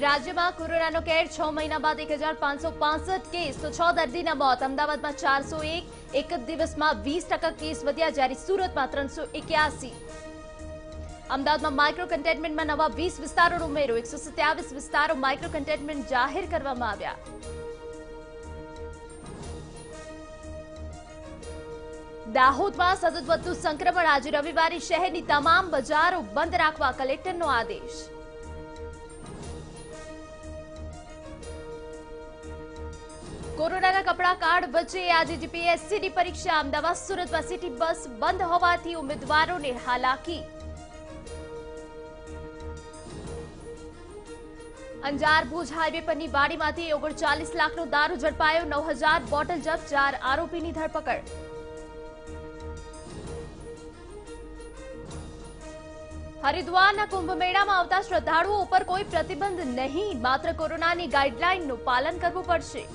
રાજ્યમાં કોરોનાનો કેર છ મહિના બાદ એક હજાર પાંચસો પાંસઠ કેસ, તો છ દર્દીના મોત. અમદાવાદમાં ચારસો એક એક દિવસમાં વીસ ટકા કેસ વધ્યા, જ્યારે સુરતમાં ત્રણસો એક્યાસી. અમદાવાદમાં માઇક્રો કન્ટેનમેન્ટમાં નવા વીસ વિસ્તારોનો ઉમેરો. એકસો સત્યાવીસ વિસ્તારો માઇક્રો કન્ટેનમેન્ટ જાહેર કરવામાં આવ્યા. દાહોદમાં સતત વધતું સંક્રમણ. આજે રવિવારે શહેરની તમામ બજારો બંધ રાખવા કલેક્ટરનો આદેશ. કોરોનાના કપડા કાર્ડ વચ્ચે આજે જીપીએસસીની પરીક્ષા. અમદાવાદ, સુરતમાં સિટી બસ બંધ હોવાથી ઉમેદવારોને હાલાકી. અંજાર ભુજ હાઈવે પરની વાડીમાંથી ઓગણચાલીસ લાખનો દારૂ ઝડપાયો. નવ બોટલ જપ્ત, ચાર આરોપીની ધરપકડ. હરિદ્વારના કુંભ મેળામાં આવતા શ્રદ્ધાળુઓ ઉપર કોઈ પ્રતિબંધ નહીં. માત્ર કોરોનાની ગાઈડલાઈનનું પાલન કરવું પડશે.